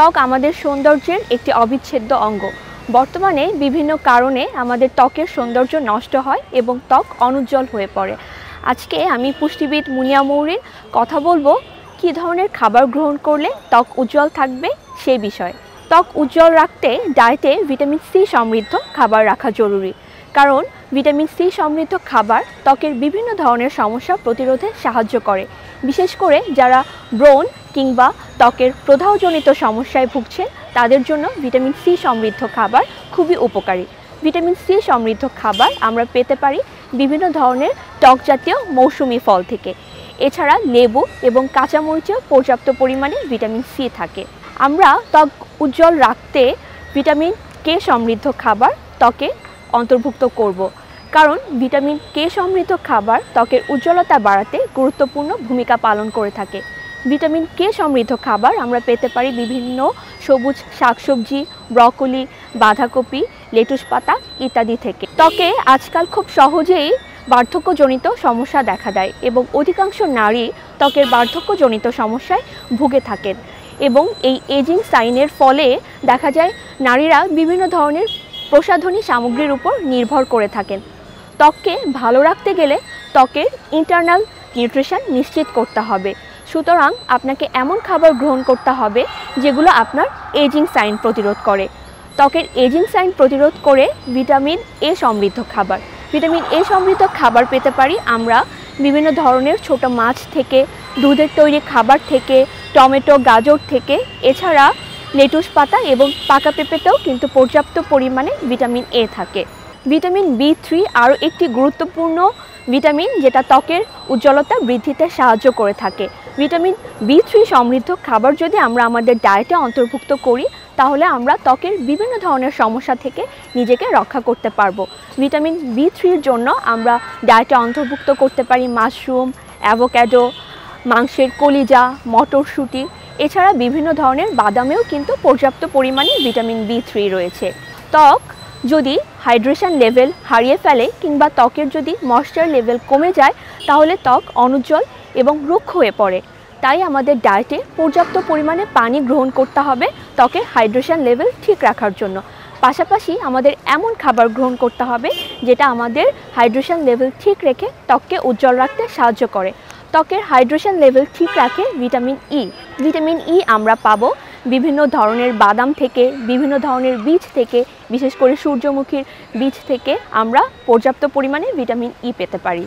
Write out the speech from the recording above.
ত্বক আমাদের সৌন্দর্যের একটি অবিচ্ছেদ্য অঙ্গ। বর্তমানে বিভিন্ন কারণে আমাদের ত্বকের সৌন্দর্য নষ্ট হয় এবং ত্বক অনুজ্জ্বল হয়ে পড়ে। আজকে আমি পুষ্টিবিদ মুনিয়া মৌরির কথা বলব, কী ধরনের খাবার গ্রহণ করলে ত্বক উজ্জ্বল থাকবে সেই বিষয়ে। ত্বক উজ্জ্বল রাখতে ডায়েটে ভিটামিন সি সমৃদ্ধ খাবার রাখা জরুরি। কারণ ভিটামিন সি সমৃদ্ধ খাবার ত্বকের বিভিন্ন ধরনের সমস্যা প্রতিরোধে সাহায্য করে। বিশেষ করে যারা ব্রণ কিংবা ত্বকের প্রদাহজনিত সমস্যায় ভুগছেন, তাদের জন্য ভিটামিন সি সমৃদ্ধ খাবার খুবই উপকারী। ভিটামিন সি সমৃদ্ধ খাবার আমরা পেতে পারি বিভিন্ন ধরনের টক জাতীয় মৌসুমি ফল থেকে। এছাড়া লেবু এবং কাঁচামরিচেও পর্যাপ্ত পরিমাণে ভিটামিন সি থাকে। আমরা ত্বক উজ্জ্বল রাখতে ভিটামিন কে সমৃদ্ধ খাবার ত্বকে অন্তর্ভুক্ত করব। কারণ ভিটামিন কে সমৃদ্ধ খাবার ত্বকের উজ্জ্বলতা বাড়াতে গুরুত্বপূর্ণ ভূমিকা পালন করে থাকে। ভিটামিন কে সমৃদ্ধ খাবার আমরা পেতে পারি বিভিন্ন সবুজ শাকসবজি, ব্রকলি, বাঁধাকপি, লেটুস পাতা ইত্যাদি থেকে। ত্বকে আজকাল খুব সহজেই বার্ধক্যজনিত সমস্যা দেখা দেয় এবং অধিকাংশ নারী ত্বকের বার্ধক্যজনিত সমস্যায় ভুগে থাকেন। এবং এই এজিং সাইনের ফলে দেখা যায় নারীরা বিভিন্ন ধরনের প্রসাধনী সামগ্রীর উপর নির্ভর করে থাকেন। ত্বককে ভালো রাখতে গেলে ত্বকের ইন্টারনাল নিউট্রিশন নিশ্চিত করতে হবে। সুতরাং আপনাকে এমন খাবার গ্রহণ করতে হবে যেগুলো আপনার এজিং সাইন প্রতিরোধ করে। ত্বকের এজিং সাইন প্রতিরোধ করে ভিটামিন এ সমৃদ্ধ খাবার। ভিটামিন এ সমৃদ্ধ খাবার পেতে পারি আমরা বিভিন্ন ধরনের ছোট মাছ থেকে, দুধের তৈরি খাবার থেকে, টমেটো, গাজর থেকে। এছাড়া লেটুস পাতা এবং পাকা পেঁপেতেও কিন্তু পর্যাপ্ত পরিমাণে ভিটামিন এ থাকে। ভিটামিন বি থ্রি আরও একটি গুরুত্বপূর্ণ ভিটামিন যেটা ত্বকের উজ্জ্বলতা বৃদ্ধিতে সাহায্য করে থাকে। ভিটামিন বি থ্রি সমৃদ্ধ খাবার যদি আমরা আমাদের ডায়েটে অন্তর্ভুক্ত করি, তাহলে আমরা ত্বকের বিভিন্ন ধরনের সমস্যা থেকে নিজেকে রক্ষা করতে পারব। ভিটামিন বি থ্রির জন্য আমরা ডায়েটে অন্তর্ভুক্ত করতে পারি মাশরুম অ্যাভোক্যাডো মাংসের কলিজা, মটরশুঁটি এছাড়া বিভিন্ন ধরনের বাদামেও কিন্তু পর্যাপ্ত পরিমাণে ভিটামিন বি থ্রি রয়েছে। ত্বক যদি হাইড্রেশন লেভেল হারিয়ে ফেলে কিংবা ত্বকের যদি ময়শ্চার লেভেল কমে যায়, তাহলে ত্বক অনুজ্জ্বল এবং রুক্ষ হয়ে পড়ে। তাই আমাদের ডায়েটে পর্যাপ্ত পরিমাণে পানি গ্রহণ করতে হবে ত্বকের হাইড্রেশন লেভেল ঠিক রাখার জন্য। পাশাপাশি আমাদের এমন খাবার গ্রহণ করতে হবে যেটা আমাদের হাইড্রেশন লেভেল ঠিক রেখে ত্বককে উজ্জ্বল রাখতে সাহায্য করে। ত্বকের হাইড্রেশন লেভেল ঠিক রাখে ভিটামিন ই ভিটামিন ই আমরা পাব। বিভিন্ন ধরনের বাদাম থেকে, বিভিন্ন ধরনের বীজ থেকে, বিশেষ করে সূর্যমুখীর বীজ থেকে আমরা পর্যাপ্ত পরিমাণে ভিটামিন ই পেতে পারি।